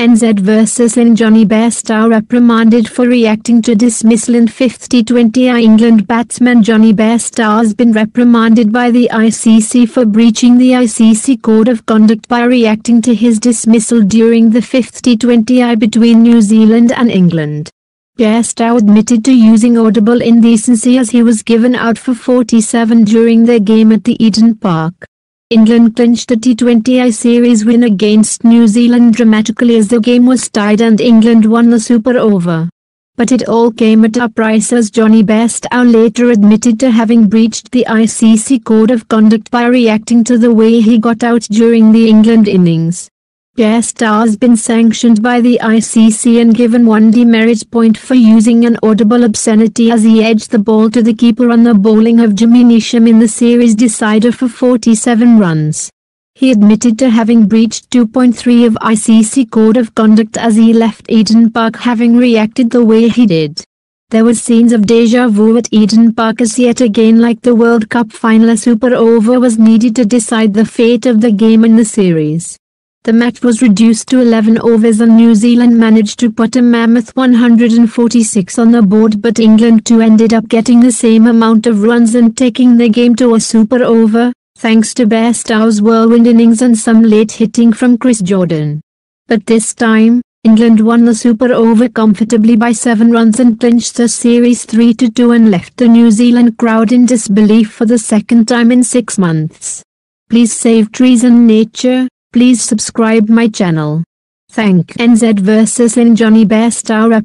NZ vs in Jonny Bairstow reprimanded for reacting to dismissal in 50 20 England batsman Jonny Bairstow has been reprimanded by the ICC for breaching the ICC Code of Conduct by reacting to his dismissal during the 50/20I between New Zealand and England. Bairstow admitted to using audible indecency as he was given out for 47 during their game at the Eden Park. England clinched the T20I series win against New Zealand dramatically as the game was tied and England won the super over. But it all came at a price as Jonny Bairstow later admitted to having breached the ICC code of conduct by reacting to the way he got out during the England innings. Has been sanctioned by the ICC and given one demerit point for using an audible obscenity as he edged the ball to the keeper on the bowling of Jimmy Neesham in the series decider for 47 runs. He admitted to having breached 2.3 of ICC Code of Conduct as he left Eden Park having reacted the way he did. There were scenes of deja vu at Eden Park as yet again like the World Cup final a super over was needed to decide the fate of the game in the series. The match was reduced to 11 overs and New Zealand managed to put a mammoth 146 on the board but England too ended up getting the same amount of runs and taking the game to a super over, thanks to Bairstow's whirlwind innings and some late hitting from Chris Jordan. But this time, England won the super over comfortably by 7 runs and clinched the series 3-2 and left the New Zealand crowd in disbelief for the second time in 6 months. Please save trees and nature. Please subscribe my channel. Thank NZ vs in Jonny Bairstow